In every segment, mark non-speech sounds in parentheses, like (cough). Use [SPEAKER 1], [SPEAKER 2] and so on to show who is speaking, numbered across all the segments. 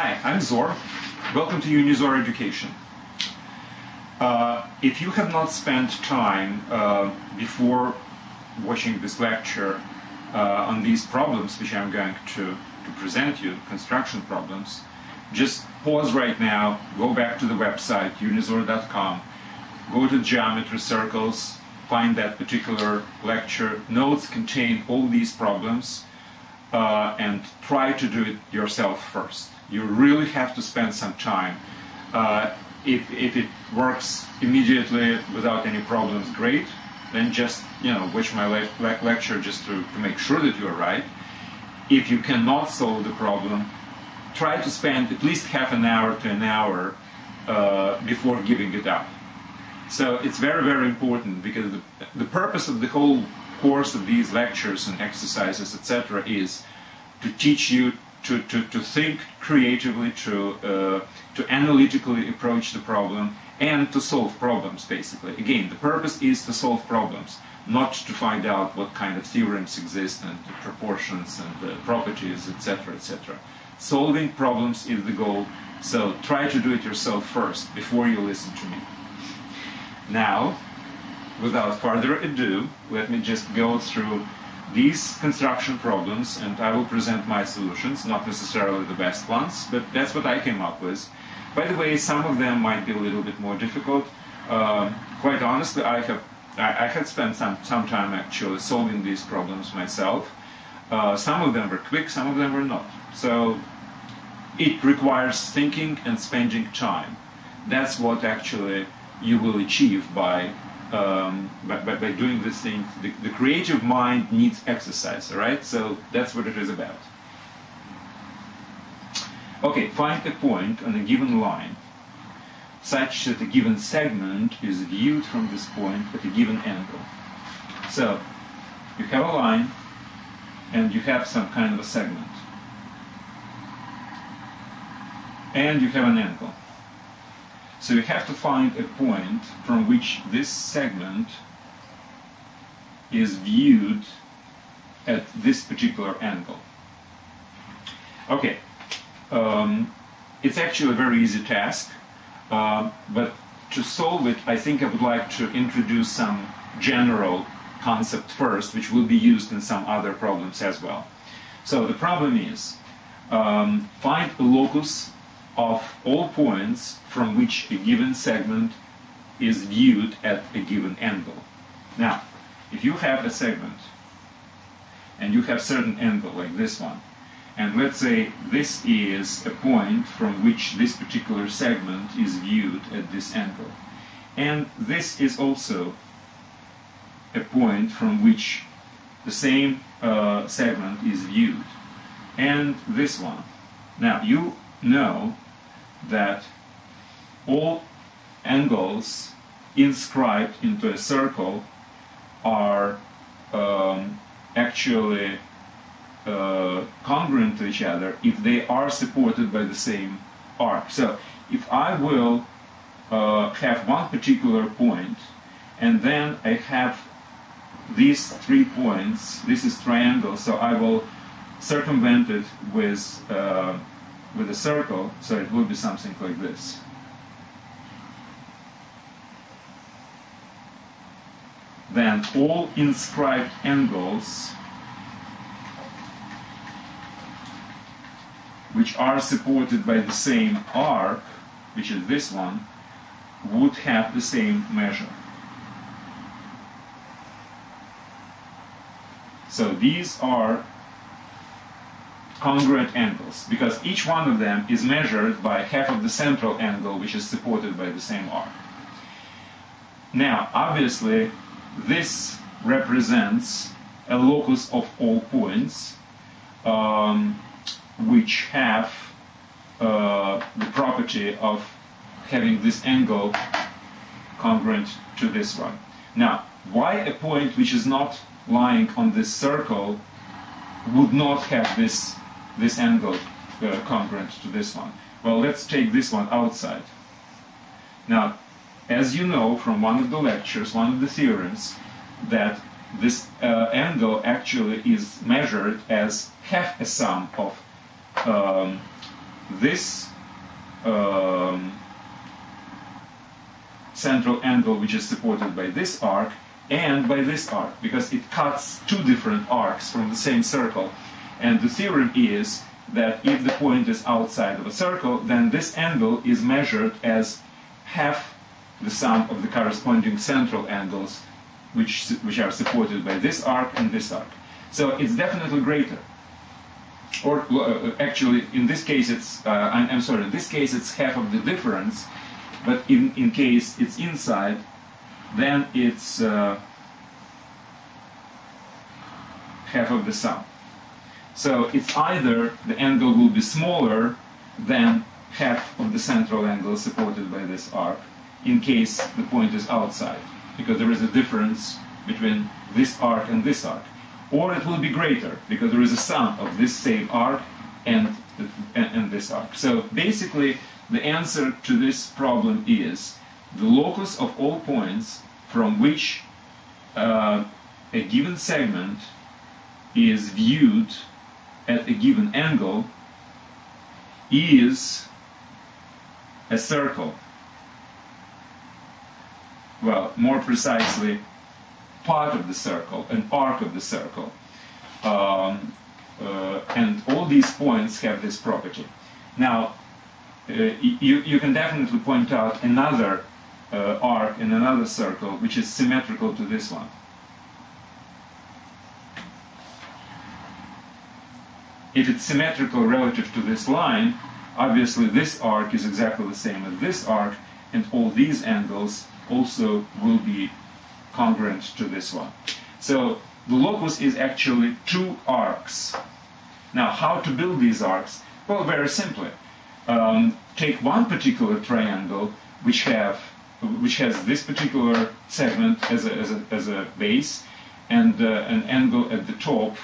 [SPEAKER 1] Hi, I'm Zor. Welcome to Unizor Education. Uh, if you have not spent time uh, before watching this lecture uh, on these problems, which I'm going to, to present you, construction problems, just pause right now, go back to the website, unizor.com, go to geometry circles, find that particular lecture. Notes contain all these problems, uh, and try to do it yourself first. You really have to spend some time. Uh, if, if it works immediately without any problems, great. Then just you know watch my le- le- lecture just to, to make sure that you are right. If you cannot solve the problem, try to spend at least half an hour to an hour uh, before giving it up. So it's very very important because the, the purpose of the whole course of these lectures and exercises etc is to teach you to, to, to think creatively, to, uh, to analytically approach the problem, and to solve problems, basically. Again, the purpose is to solve problems, not to find out what kind of theorems exist and the proportions and the properties, etc., etc. Solving problems is the goal, so try to do it yourself first before you listen to me. Now, without further ado, let me just go through these construction problems and I will present my solutions, not necessarily the best ones, but that's what I came up with. By the way, some of them might be a little bit more difficult. Uh, quite honestly, I have I, I, had spent some, some time actually solving these problems myself. Uh, some of them were quick, some of them were not. So it requires thinking and spending time. That's what actually you will achieve by um, by, by, by, doing this thing, the, the, creative mind needs exercise, right? So that's what it is about. Okay, find a point on a given line such that a given segment is viewed from this point at a given angle. So you have a line and you have some kind of a segment. And you have an angle. So you have to find a point from which this segment is viewed at this particular angle. Okay, um, it's actually a very easy task, uh, but to solve it, I think I would like to introduce some general concept first, which will be used in some other problems as well. So the problem is um, find a locus of all points from which a given segment is viewed at a given angle. Now, if you have a segment and you have certain angle like this one, and let's say this is a point from which this particular segment is viewed at this angle, and this is also a point from which the same uh, segment is viewed, and this one. Now, you know that all angles inscribed into a circle are um, actually uh, congruent to each other if they are supported by the same arc. So if I will uh, have one particular point and then I have these three points, this is triangle, so I will circumvent it with uh, with a circle, so it would be something like this. Then all inscribed angles which are supported by the same arc, which is this one, would have the same measure. So these are congruent angles because each one of them is measured by half of the central angle which is supported by the same arc. Now, obviously, this represents a locus of all points um, which have uh, the property of having this angle congruent to this one. Now, why a point which is not lying on this circle would not have this this angle uh, congruent to this one. Well, let's take this one outside. Now, as you know from one of the lectures, one of the theorems, that this uh, angle actually is measured as half a sum of um, this um, central angle which is supported by this arc and by this arc because it cuts two different arcs from the same circle. And the theorem is that if the point is outside of a circle, then this angle is measured as half the sum of the corresponding central angles which, which are supported by this arc and this arc. So it's definitely greater. Or uh, actually, in this case, it's, uh, I'm, I'm, sorry, in this case, it's half of the difference, but in, in case it's inside, then it's uh, half of the sum. So it's either the angle will be smaller than half of the central angle supported by this arc, in case the point is outside, because there is a difference between this arc and this arc. Or it will be greater, because there is a sum of this same arc and, and, this arc. So basically, the answer to this problem is the locus of all points from which uh, a given segment is viewed at a given angle is a circle. Well, more precisely, part of the circle, an arc of the circle. Um, uh, and all these points have this property. Now, uh, you, you can definitely point out another uh, arc in another circle which is symmetrical to this one. If it's symmetrical relative to this line, obviously this arc is exactly the same as this arc, and all these angles also will be congruent to this one. So the locus is actually two arcs. Now, how to build these arcs? Well, very simply. Um, take one particular triangle which have which has this particular segment as a, as a, as a base and uh, an angle at the top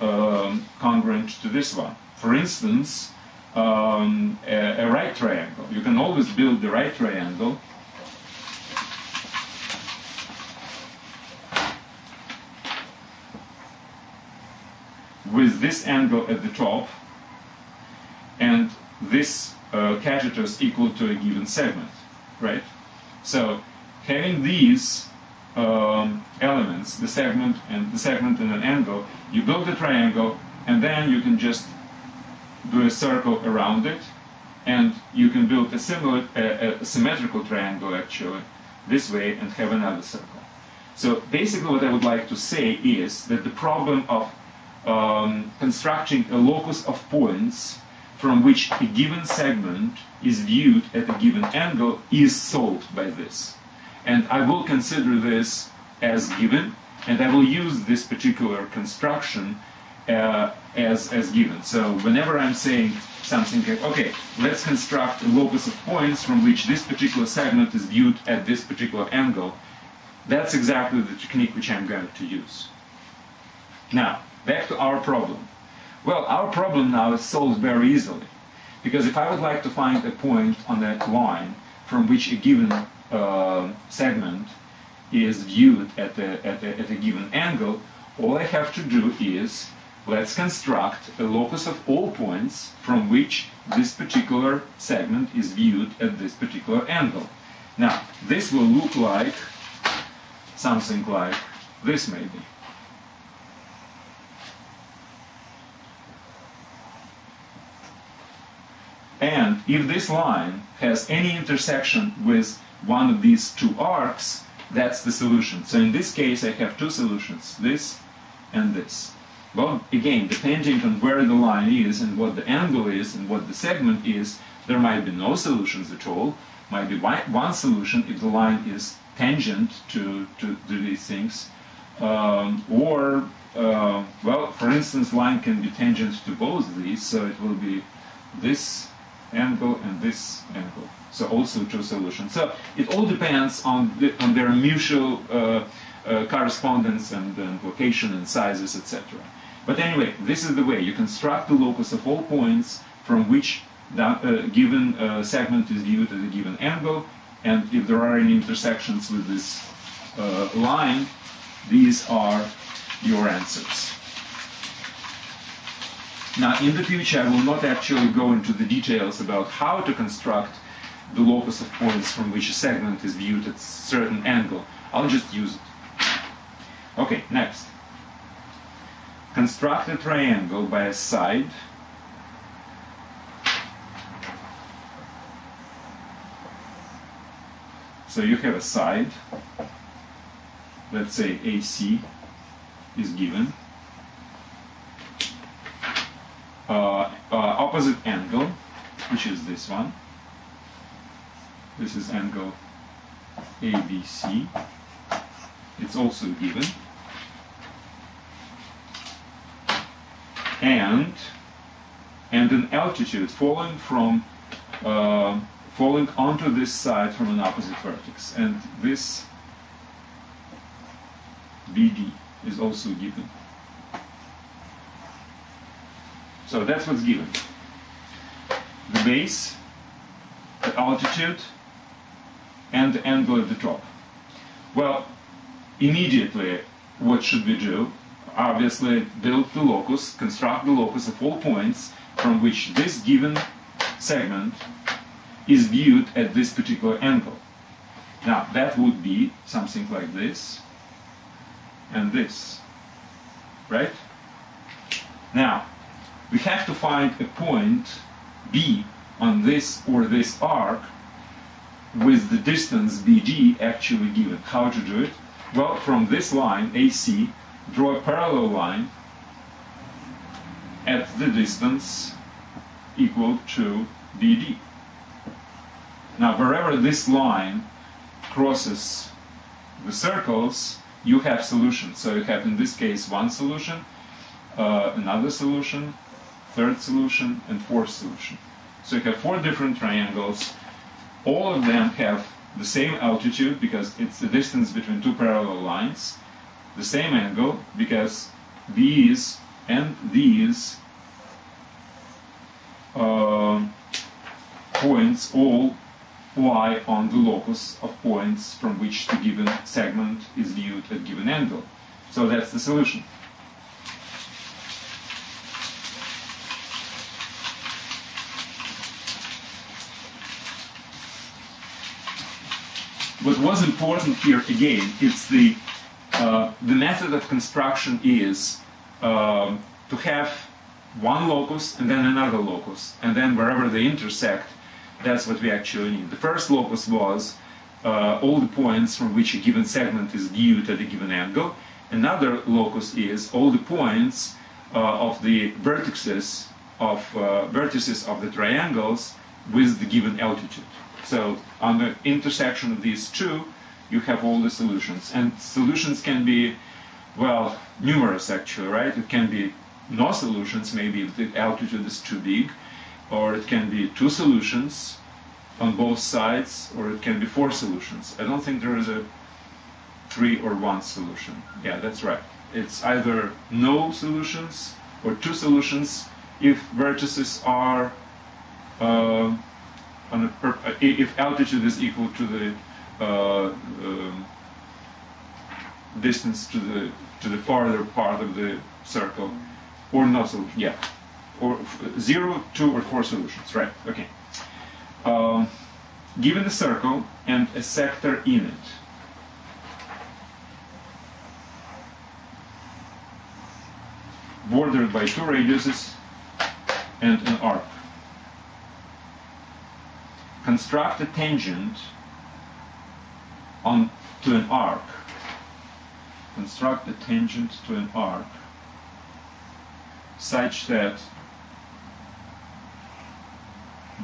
[SPEAKER 1] um, congruent to this one. For instance, um, a, a right triangle. You can always build the right triangle with this angle at the top and this uh, catetus equal to a given segment, right? So having these um, elements, the segment and the segment and an angle, you build a triangle, and then you can just do a circle around it, and you can build a similar, a, a symmetrical triangle actually, this way, and have another circle. So basically, what I would like to say is that the problem of um, constructing a locus of points from which a given segment is viewed at a given angle is solved by this. And I will consider this as given, and I will use this particular construction uh, as, as given. So whenever I'm saying something like, okay, let's construct a locus of points from which this particular segment is viewed at this particular angle, that's exactly the technique which I'm going to use. Now, back to our problem. Well, our problem now is solved very easily. Because if I would like to find a point on that line from which a given uh, segment is viewed at a, at, a, at a given angle, all I have to do is let's construct a locus of all points from which this particular segment is viewed at this particular angle. Now, this will look like something like this maybe. And if this line has any intersection with one of these two arcs, that's the solution. So in this case, I have two solutions, this and this. Well, again, depending on where the line is and what the angle is and what the segment is, there might be no solutions at all. Might be one solution if the line is tangent to, to, to these things. Um, or, uh, well, for instance, line can be tangent to both of these, so it will be this angle and this angle. So also two solutions. So it all depends on, the, on their mutual uh, uh, correspondence and, and, location and sizes, etc. But anyway, this is the way you construct the locus of all points from which that uh, given uh, segment is viewed at a given angle, and if there are any intersections with this uh, line, these are your answers. Now, in the future, I will not actually go into the details about how to construct the locus of points from which a segment is viewed at a certain angle. I'll just use it. Okay, next. Construct a triangle by a side So you have a side, let's say AC is given, uh, uh, opposite angle, which is this one. This is angle ABC. It's also given. And and an altitude falling from uh, falling onto this side from an opposite vertex. And this BD is also given. So that's what's given. The base, the altitude, and the angle at the top. Well, immediately, what should we do? Obviously, build the locus, construct the locus of all points from which this given segment is viewed at this particular angle. Now, that would be something like this and this, right? Now, we have to find a point B on this or this arc with the distance BD actually given. How to do it? Well, from this line, AC, draw a parallel line at the distance equal to BD. Now, wherever this line crosses the circles, you have solutions. So you have, in this case, one solution, uh, another solution, third solution, and fourth solution. So you have four different triangles. All of them have the same altitude because it's the distance between two parallel lines, the same angle because these and these uh, points all lie on the locus of points from which the given segment is viewed at given angle. So that's the solution. What was important here again, it's the uh, the method of construction is uh, to have one locus and then another locus, and then wherever they intersect, that's what we actually need. The first locus was uh, all the points from which a given segment is viewed at a given angle. Another locus is all the points uh, of the vertices of uh, vertices of the triangles with the given altitude. So on the intersection of these two, you have all the solutions. And solutions can be, well, numerous actually, right? It can be no solutions, maybe if the altitude is too big or it can be two solutions on both sides, or it can be four solutions. I don't think there is a three or one solution. Yeah, that's right. It's either no solutions or two solutions if vertices are uh, on a uh, if altitude is equal to the uh, um, distance to the to the farther part of the circle, or no solution. Yeah, or zero, two, or four solutions, right? Okay. Um, given a circle and a sector in it, bordered by two radiuses and an arc. Construct a tangent on to an arc. Construct a tangent to an arc such that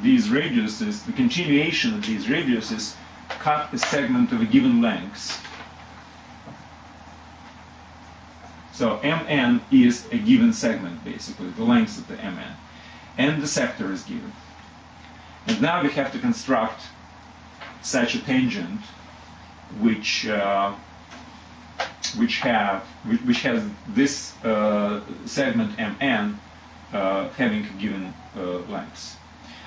[SPEAKER 1] these radiuses, the continuation of these radiuses, cut a segment of a given length. So Mn is a given segment, basically, the length of the Mn. And the sector is given. And now we have to construct such a tangent which uh, which have which has this uh, segment Mn uh, having a given uh, length.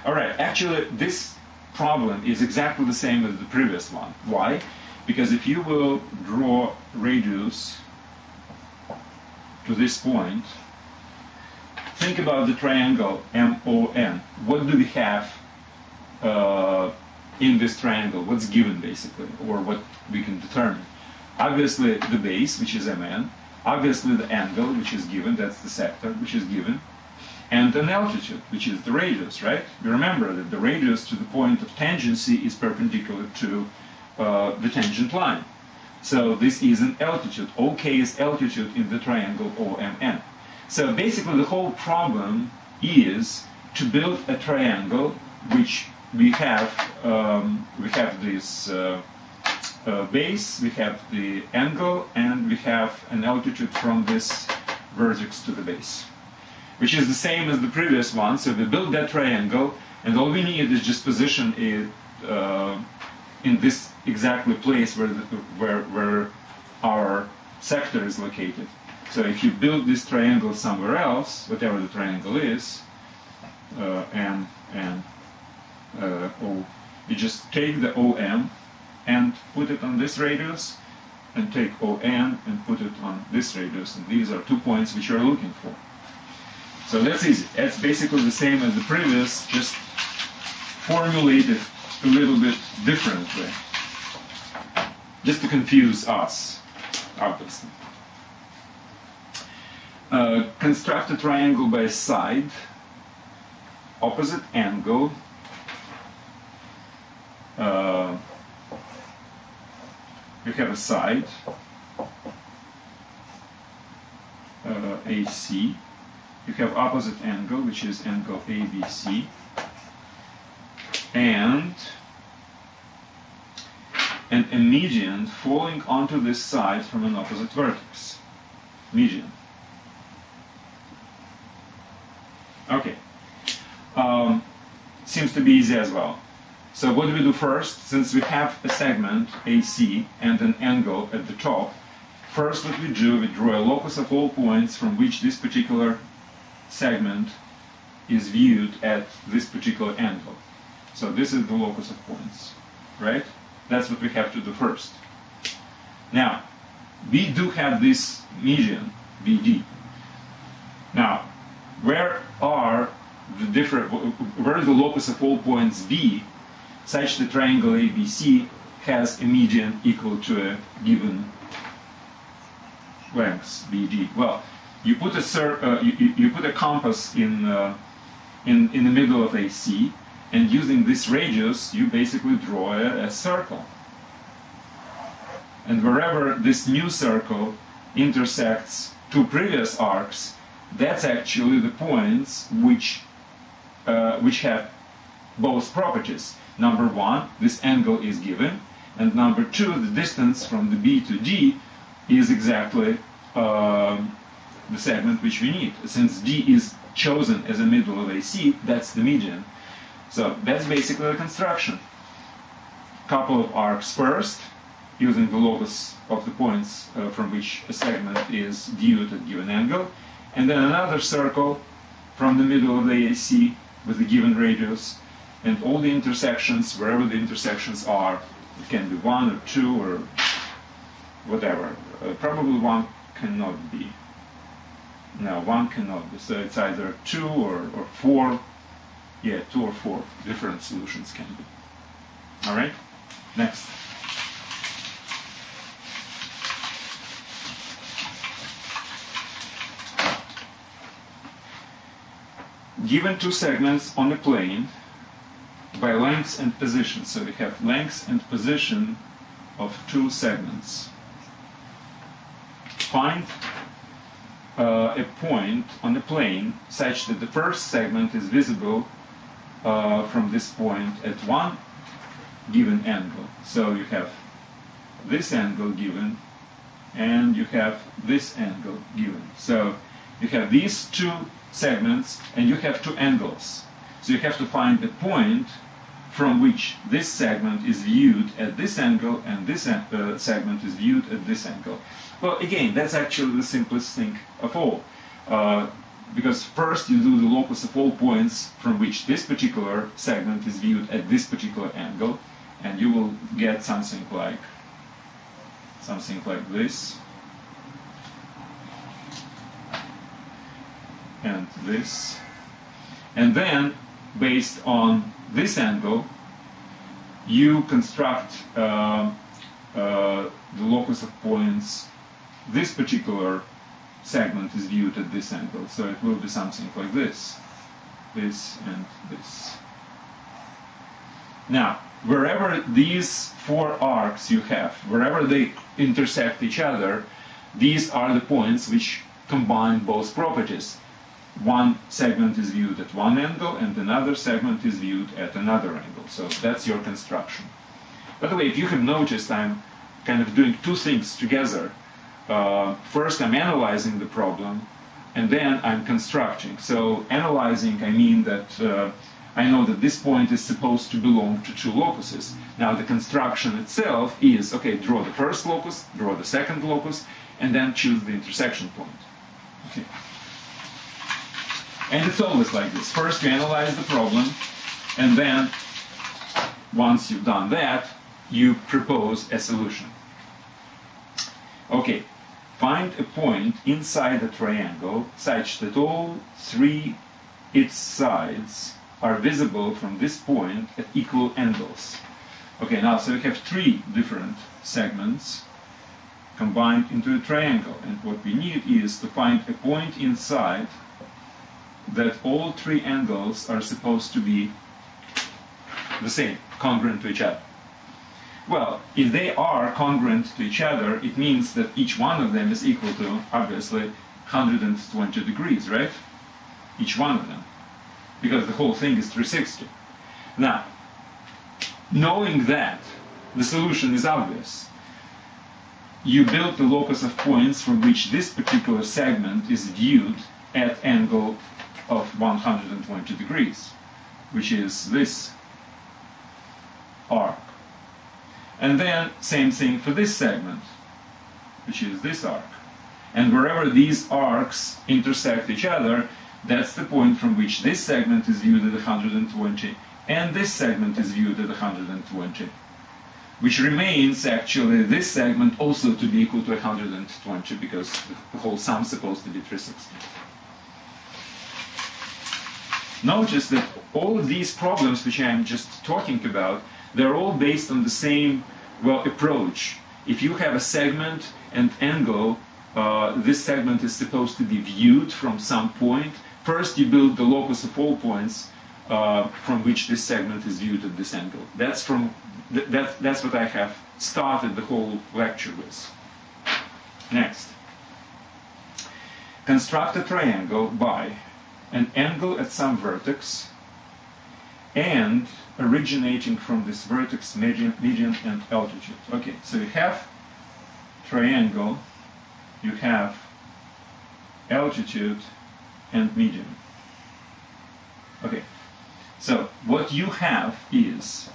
[SPEAKER 1] All right, actually, this problem is exactly the same as the previous one. Why? Because if you will draw radius to this point think about the triangle MON. What do we have uh, in this triangle? What's given basically, or what we can determine? Obviously the base, which is MN. Obviously the angle, which is given, that's the sector, which is given. And an altitude, which is the radius, right? You remember that the radius to the point of tangency is perpendicular to uh, the tangent line. So this is an altitude. OK is altitude in the triangle OMN. So basically the whole problem is to build a triangle which we have um, we have this uh, uh, base, we have the angle, and we have an altitude from this vertex to the base, which is the same as the previous one. So we build that triangle, and all we need is just position it uh, in this exactly place where, the, where, where our sector is located. So if you build this triangle somewhere else, whatever the triangle is, uh, and and uh, O, you just take the OM and put it on this radius, and take ON and put it on this radius, and these are two points which you're looking for. So that's easy. That's basically the same as the previous, just formulated a little bit differently, just to confuse us, obviously. Uh, construct a triangle by side, opposite angle, uh, you have a side, uh, AC, you have opposite angle, which is angle ABC, and and a median falling onto this side from an opposite vertex. Median. Okay. Um, seems to be easy as well. So what do we do first? Since we have a segment, AC, and an angle at the top, first what we do, we draw a locus of all points from which this particular segment is viewed at this particular angle. So this is the locus of points, right? That's what we have to do first. Now, we do have this median, BD. Now, where are the different, where is the locus of all points B such that triangle ABC has a median equal to a given length BD? Well, you put a, uh, you, you, put a compass in, uh, in, in the middle of AC, and using this radius, you basically draw a, a circle. And wherever this new circle intersects two previous arcs, that's actually the points which, uh, which have both properties. Number one, this angle is given, and number two, the distance from the B to D is exactly uh, the segment which we need. Since D is chosen as a middle of AC, that's the median. So that's basically the construction. Couple of arcs first, using the locus of the points uh, from which a segment is viewed at a given angle, and then another circle from the middle of the AC with a given radius, and all the intersections, wherever the intersections are, it can be one or two or whatever. Uh, probably one cannot be. No, one cannot be. So it's either two or, or four yeah, two or four different solutions can be. All right, next. Given two segments on a plane by lengths and position, so we have length and position of two segments. Find uh, a point on the plane such that the first segment is visible uh, from this point at one given angle. So you have this angle given and you have this angle given. So you have these two segments and you have two angles. So you have to find a point from which this segment is viewed at this angle and this uh, segment is viewed at this angle. Well, again, that's actually the simplest thing of all. Uh, because first you do the locus of all points from which this particular segment is viewed at this particular angle, and you will get something like something like this. and this. And then, based on this angle, you construct uh, uh, the locus of points. This particular segment is viewed at this angle, so it will be something like this, this and this. Now, wherever these four arcs you have, wherever they intersect each other, these are the points which combine both properties. One segment is viewed at one angle and another segment is viewed at another angle. So that's your construction. By the way, if you have noticed, I'm kind of doing two things together. Uh, first, I'm analyzing the problem, and then I'm constructing. So analyzing, I mean that uh, I know that this point is supposed to belong to two locuses. Now the construction itself is, okay, draw the first locus, draw the second locus, and then choose the intersection point. Okay. And it's always like this. First you analyze the problem, and then once you've done that, you propose a solution. Okay, find a point inside the triangle such that all three its sides are visible from this point at equal angles. Okay, now so we have three different segments combined into a triangle. And what we need is to find a point inside that all three angles are supposed to be the same, congruent to each other. Well, if they are congruent to each other, it means that each one of them is equal to, obviously, 120 degrees, right? Each one of them. Because the whole thing is 360. Now, knowing that, the solution is obvious. You build the locus of points from which this particular segment is viewed at angle of 120 degrees, which is this arc. And then same thing for this segment, which is this arc. And wherever these arcs intersect each other, that's the point from which this segment is viewed at 120 and this segment is viewed at 120 which remains actually this segment also to be equal to 120 because the whole sum is supposed to be 360. Notice that all of these problems which I'm just talking about, they're all based on the same well approach. If you have a segment and angle, uh, this segment is supposed to be viewed from some point. First, you build the locus of all points uh, from which this segment is viewed at this angle. That's from th- that, that's what I have started the whole lecture with. Next, construct a triangle by an angle at some vertex and originating from this vertex median, median and altitude. Okay, so you have triangle, you have altitude and median. Okay, so what you have is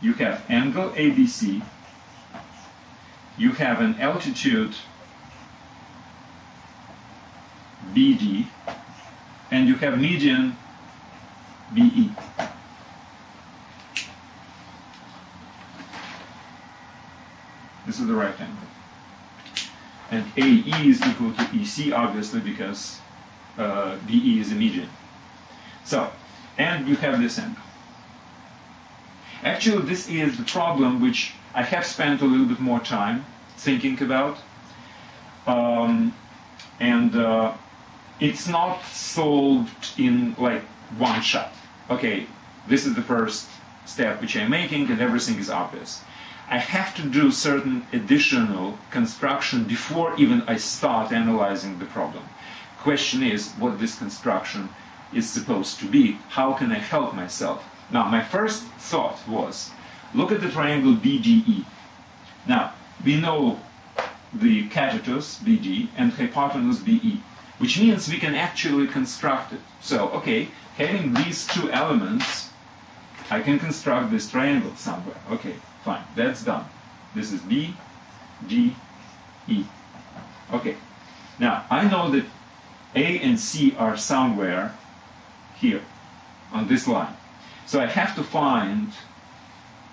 [SPEAKER 1] you have angle ABC, you have an altitude BD, and you have median BE. This is the right angle. And AE is equal to EC, obviously, because uh, BE is a median. So, and you have this angle. Actually, this is the problem which I have spent a little bit more time thinking about. Um, and uh, it's not solved in like one shot. Okay, this is the first step which I'm making and everything is obvious. I have to do certain additional construction before even I start analyzing the problem. Question is what this construction is supposed to be. How can I help myself? Now, my first thought was, look at the triangle BDE. Now, we know the catetus BD and hypotenuse BE, which means we can actually construct it. So, okay, having these two elements, I can construct this triangle somewhere. Okay, fine, that's done. This is B, D, E. Okay, now I know that A and C are somewhere here on this line. So I have to find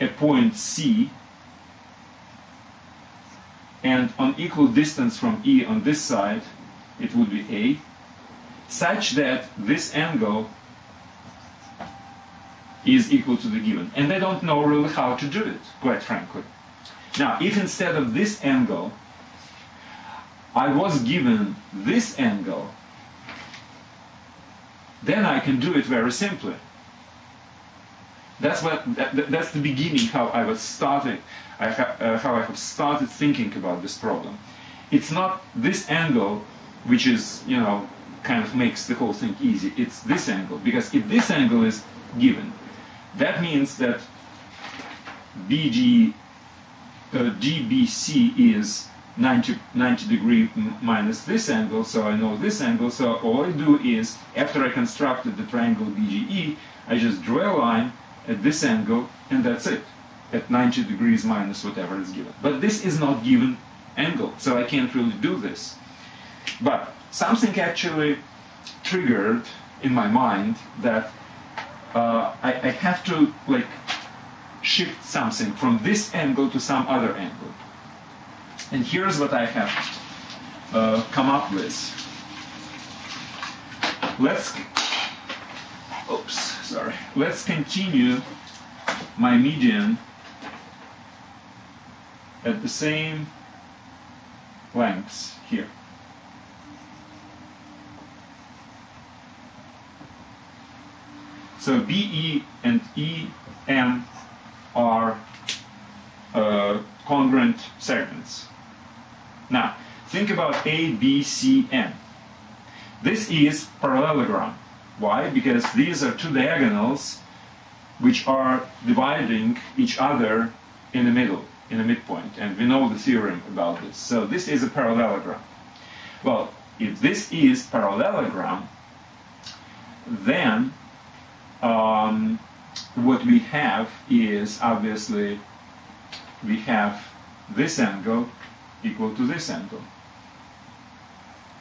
[SPEAKER 1] a point C and on equal distance from E on this side, it would be A, such that this angle is equal to the given. And I don't know really how to do it, quite frankly. Now, if instead of this angle, I was given this angle, then I can do it very simply. That's what that, that's the beginning how I was starting, I ha, uh, how I have started thinking about this problem. It's not this angle which is you know kind of makes the whole thing easy. It's this angle because if this angle is given, that means that BG uh, DBC is 90, 90 degree minus this angle, so I know this angle. So all I do is, after I constructed the triangle BDE, I just draw a line at this angle, and that's it, at 90 degrees minus whatever is given. But this is not given angle, so I can't really do this. But something actually triggered in my mind that uh, I, I have to like shift something from this angle to some other angle. And here's what I have uh, come up with. Let's, oops, sorry. Let's continue my median at the same lengths here. So BE and EM are uh, congruent segments. Now, think about ABCM. This is parallelogram. Why? Because these are two diagonals which are dividing each other in the middle, in the midpoint. And we know the theorem about this. So this is a parallelogram. Well, if this is parallelogram, then um, what we have is obviously we have this angle equal to this angle.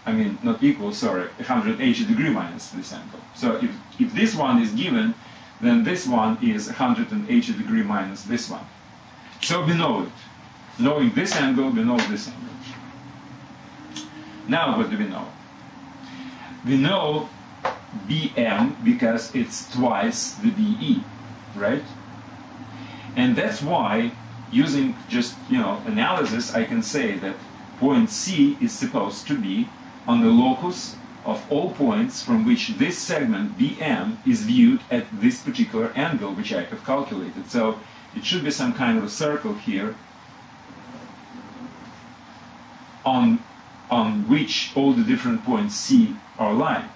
[SPEAKER 1] I mean, not equal, sorry, 180 degree minus this angle. So if, if this one is given, then this one is 180 degree minus this one. So we know it. Knowing this angle, we know this angle. Now what do we know? We know BM because it's twice the BE, right? And that's why using just you know analysis, I can say that point C is supposed to be on the locus of all points from which this segment BM is viewed at this particular angle, which I have calculated. So it should be some kind of a circle here on, on which all the different points C are lying.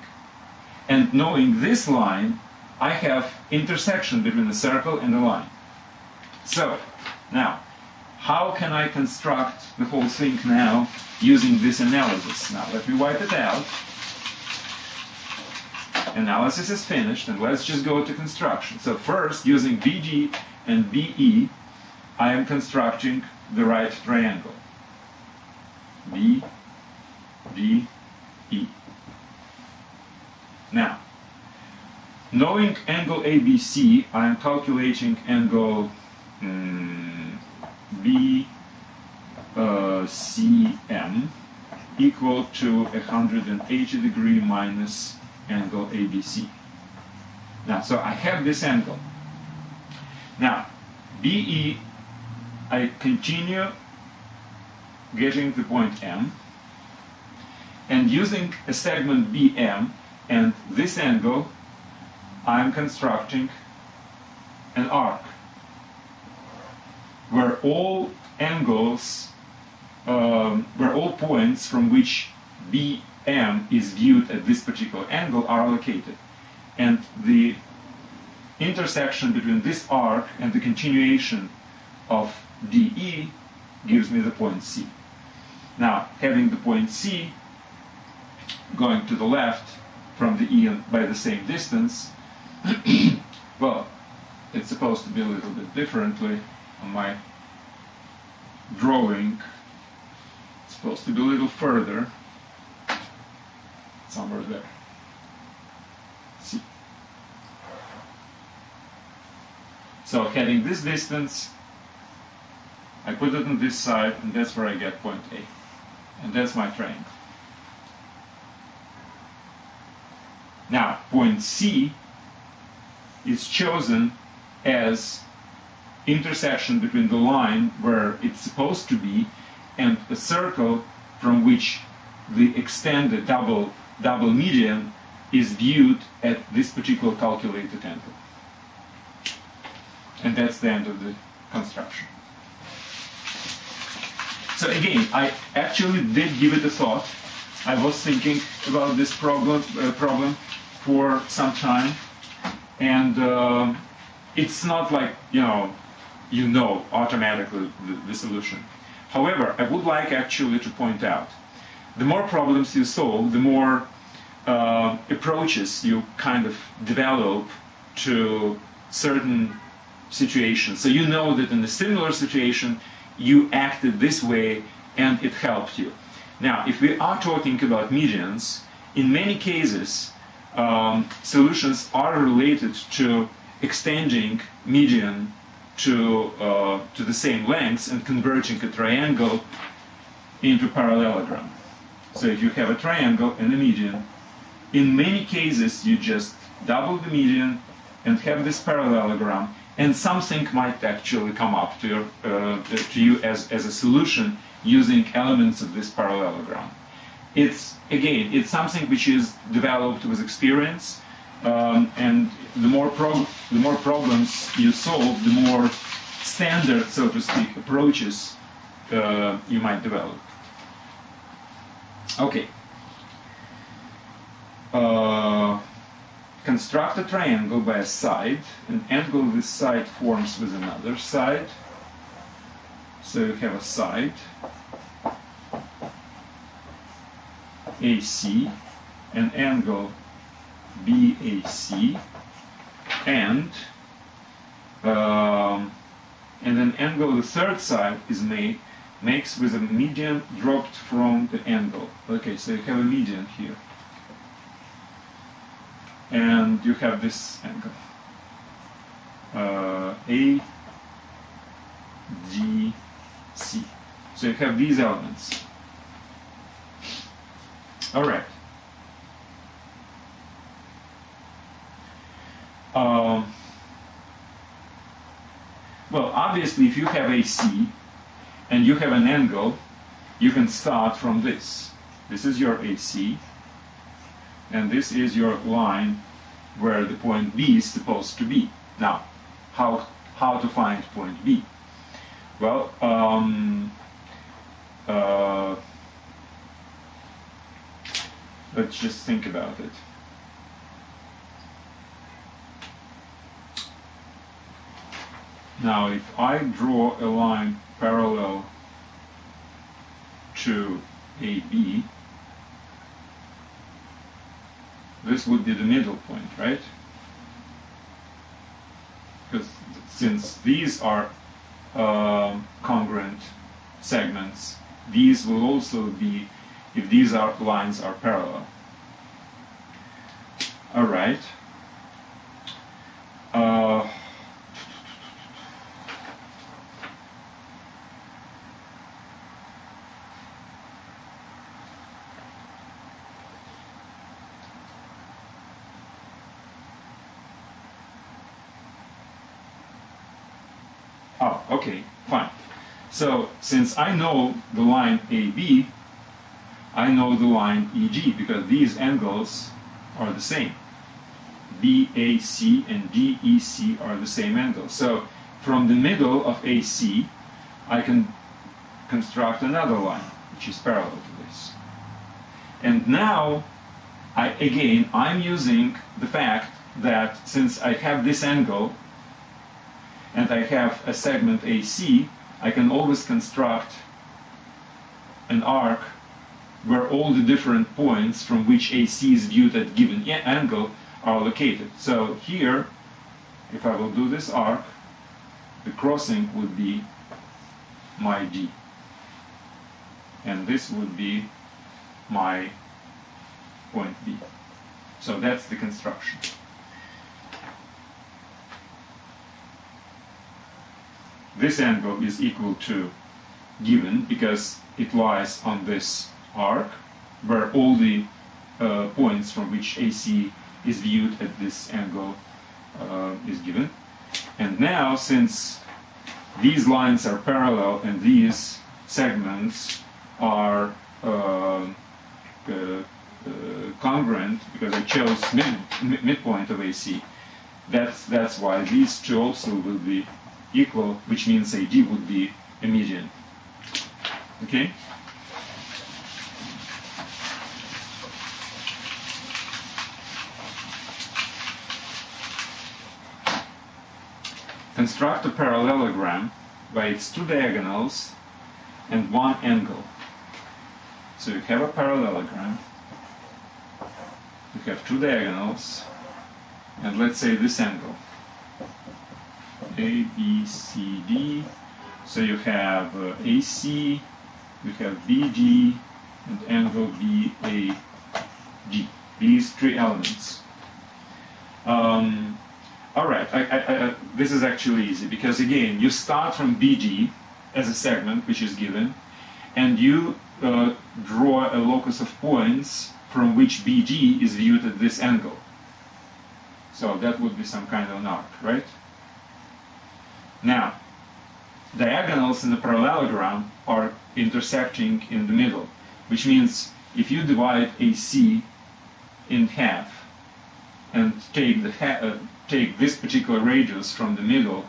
[SPEAKER 1] And knowing this line, I have intersection between the circle and the line. So now, how can I construct the whole thing now using this analysis? Now, let me wipe it out. Analysis is finished, and let's just go to construction. So first, using BD and BE, I am constructing the right triangle. B, D, E. Now, knowing angle ABC, I am calculating angle um, B uh, equal to 180 degree minus angle ABC. Now, so I have this angle. Now, BE, I continue getting the point M, and using a segment BM and this angle, I'm constructing an arc where all angles, um, where all points from which BM is viewed at this particular angle are located. And the intersection between this arc and the continuation of DE gives me the point C. Now, having the point C going to the left from the E by the same distance, (coughs) well, it's supposed to be a little bit differently on my drawing. It's supposed to be a little further, somewhere there. See. So having this distance, I put it on this side, and that's where I get point A. And that's my triangle. Now, point C is chosen as intersection between the line where it's supposed to be and a circle from which the extended double double median is viewed at this particular calculated angle. And that's the end of the construction. So again, I actually did give it a thought. I was thinking about this problem, uh, problem for some time, and uh, it's not like you know, you know automatically the, the solution. However, I would like actually to point out, the more problems you solve, the more uh, approaches you kind of develop to certain situations. So you know that in a similar situation, you acted this way and it helped you. Now, if we are talking about medians, in many cases, um, solutions are related to extending median to, uh, to the same length and converging a triangle into parallelogram. So if you have a triangle and a median, in many cases you just double the median and have this parallelogram and something might actually come up to, your, uh, to you as, as a solution using elements of this parallelogram. It's, again, it's something which is developed with experience, um, and the more, the more problems you solve, the more standard, so to speak, approaches uh, you might develop. Okay. Uh, construct a triangle by a side, an angle this side forms with another side. So you have a side AC, an angle BAC, and um, and an angle the third side is made makes with a median dropped from the angle. Okay, so you have a median here and you have this angle. Uh, A, D, C. So you have these elements. All right. Um, well, obviously, if you have AC and you have an angle, you can start from this. This is your AC, and this is your line where the point B is supposed to be. Now, how, how to find point B? Well, um, uh, let's just think about it. Now, if I draw a line parallel to AB, this would be the middle point, right? Because since these are uh, congruent segments, these will also be, if these are lines are parallel. All right. Uh, Oh, okay, fine. So since I know the line AB, I know the line EG because these angles are the same. BAC and DEC are the same angle. So from the middle of AC, I can construct another line which is parallel to this. And now, I, again, I'm using the fact that since I have this angle and I have a segment AC, I can always construct an arc where all the different points from which AC is viewed at given angle are located. So here, if I will do this arc, the crossing would be my D. And this would be my point B. So that's the construction. this angle is equal to given because it lies on this arc where all the uh, points from which AC is viewed at this angle uh, is given. And now, since these lines are parallel and these segments are uh, uh, congruent because I chose mid, midpoint of AC, that's, that's why these two also will be equal, which means AD would be a median. Okay? Construct a parallelogram by its two diagonals and one angle. So you have a parallelogram, you have two diagonals, and let's say this angle. A, B, C, D. So you have uh, AC, you have BD, and angle BAD. These three elements. Um, all right, I, I, I, this is actually easy because again, you start from BD as a segment, which is given, and you uh, draw a locus of points from which BD is viewed at this angle. So that would be some kind of an arc, right? Now, diagonals in the parallelogram are intersecting in the middle, which means if you divide AC in half and take, the uh, take this particular radius from the middle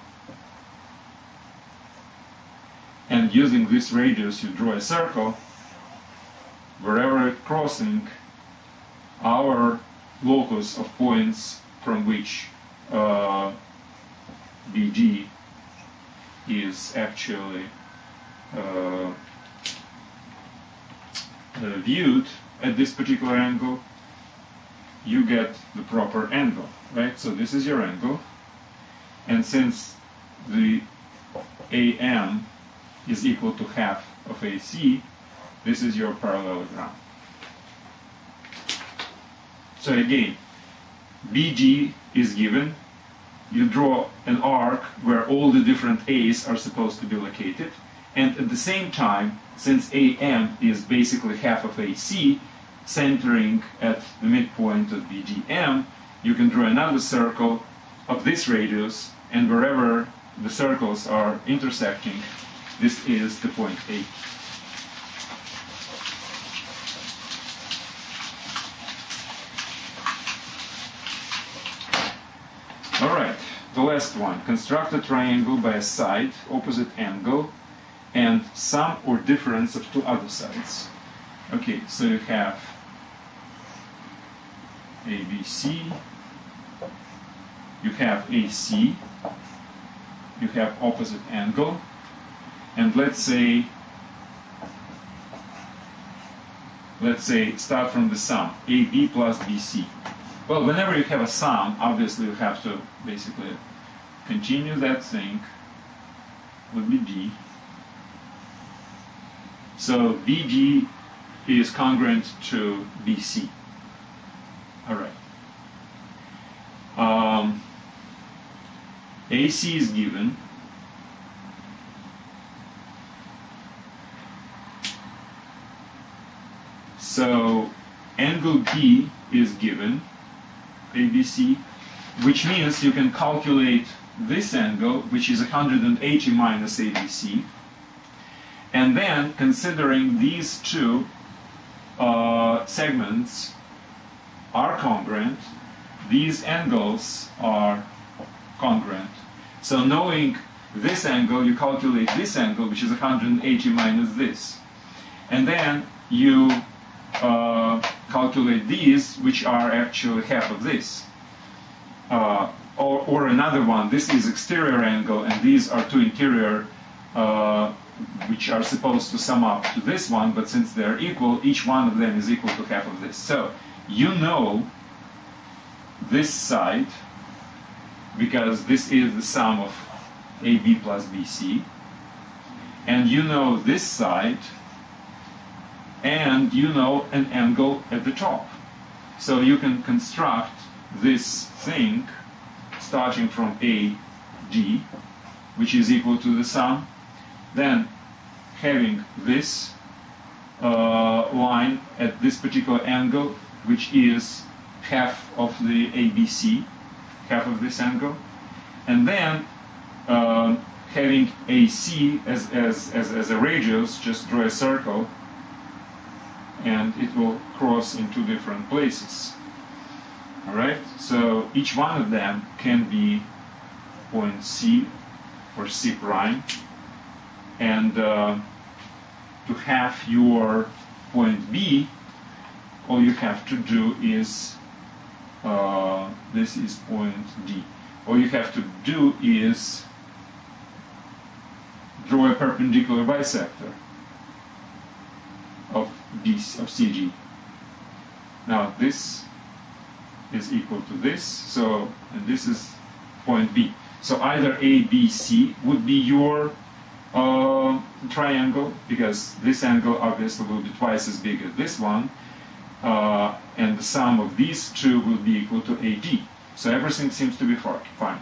[SPEAKER 1] and using this radius you draw a circle, wherever it's crossing, our locus of points from which uh, BD is actually uh, uh, viewed at this particular angle, you get the proper angle, right? So this is your angle, and since the AM is equal to half of AC, this is your parallelogram. So again, BD is given. You draw an arc where all the different A's are supposed to be located. And at the same time, since AM is basically half of AC, centering at the midpoint of BGM, you can draw another circle of this radius, and wherever the circles are intersecting, this is the point A. Alright, the last one. Construct a triangle by a side, opposite angle, and sum or difference of two other sides. Okay, so you have ABC, you have AC, you have opposite angle, and let's say let's say start from the sum AB plus BC. Well, whenever you have a sum, obviously you have to basically continue that thing would be D. So BD is congruent to BC. All right. Um, AC is given. So angle D is given, ABC, which means you can calculate this angle, which is 180 minus ABC, and then considering these two uh, segments are congruent, these angles are congruent. So knowing this angle, you calculate this angle, which is 180 minus this. And then you uh, calculate these, which are actually half of this. Uh, or, or, another one, this is exterior angle, and these are two interior, uh, which are supposed to sum up to this one, but since they're equal, each one of them is equal to half of this. So you know this side, because this is the sum of AB plus BC, and you know this side, and you know an angle at the top. So you can construct this thing starting from AD, which is equal to the sum, then having this uh, line at this particular angle, which is half of the ABC, half of this angle, and then uh, having AC as, as, as, as a radius, just draw a circle and it will cross in two different places. Alright, so each one of them can be point C or C prime. And uh, to have your point B all you have to do is uh, this is point D all you have to do is draw a perpendicular bisector of B of CD. Now this is equal to this, so and this is point B. So either A, B, C would be your uh, triangle because this angle obviously will be twice as big as this one, uh, and the sum of these two will be equal to AD. So everything seems to be fine.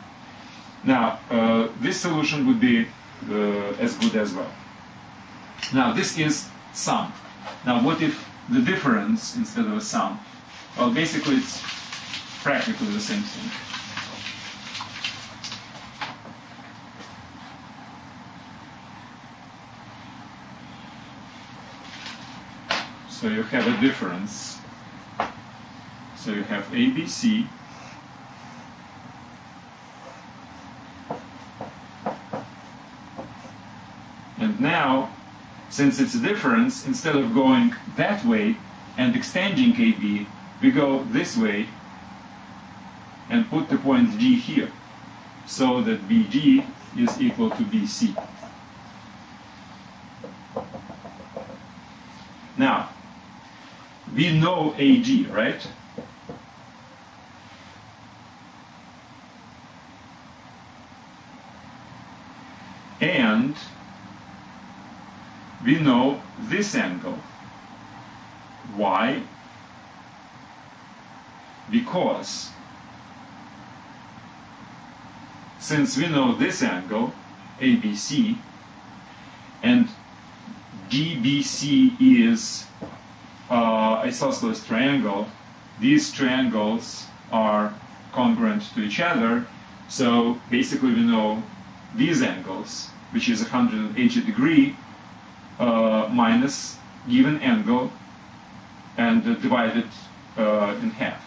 [SPEAKER 1] Now, uh, this solution would be uh, as good as well. Now, this is sum. Now, what if the difference instead of a sum? Well, basically, it's practically the same thing. So you have a difference. So you have ABC And now, since it's a difference, instead of going that way and extending AB, we go this way and put the point G here, so that BG is equal to BC. Now, we know AD, right? And we know this angle. Why? Because since we know this angle, ABC, and DBC is isosceles triangle, these triangles are congruent to each other, so basically we know these angles, which is 180 degree, uh, minus given angle and uh, divide it uh, in half.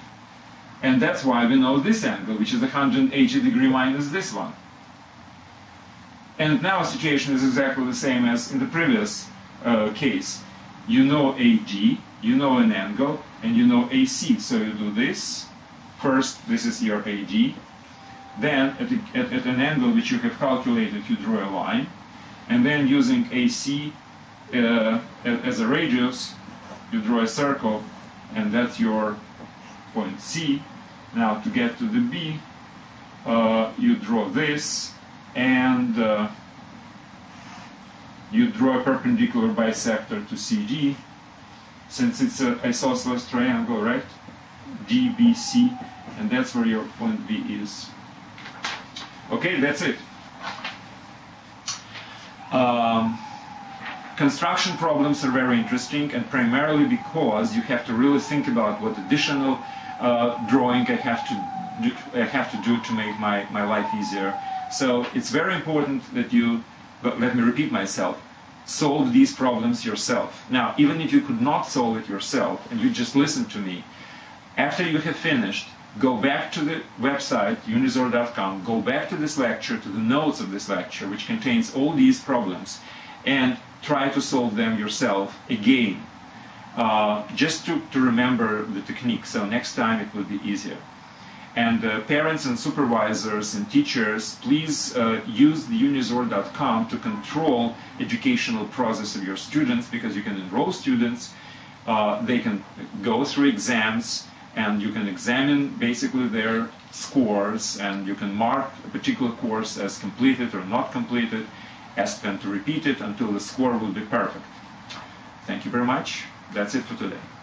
[SPEAKER 1] And that's why we know this angle, which is 180 degree minus this one. And now situation is exactly the same as in the previous uh, case. You know AG, you know an angle, and you know AC. So you do this. First, this is your AG. Then, at, at, at an angle which you have calculated, you draw a line. And then using AC uh, as a radius, you draw a circle, and that's your point C. Now to get to the B, uh, you draw this, and uh, you draw a perpendicular bisector to CG, since it's an isosceles triangle, right? GBC, and that's where your point B is. Okay, that's it. Um, construction problems are very interesting and primarily because you have to really think about what additional uh, drawing I have to do, I have to do to make my, my life easier. So it's very important that you, but let me repeat myself, solve these problems yourself. Now, even if you could not solve it yourself and you just listen to me, after you have finished, go back to the website, unizor.com, go back to this lecture, to the notes of this lecture, which contains all these problems, and try to solve them yourself again, uh, just to, to remember the technique. So next time it will be easier. And uh, parents and supervisors and teachers, please uh, use the unizor.com to control educational process of your students because you can enroll students, uh, they can go through exams, and you can examine basically their scores, and you can mark a particular course as completed or not completed, ask them to repeat it until the score will be perfect. Thank you very much. That's it for today.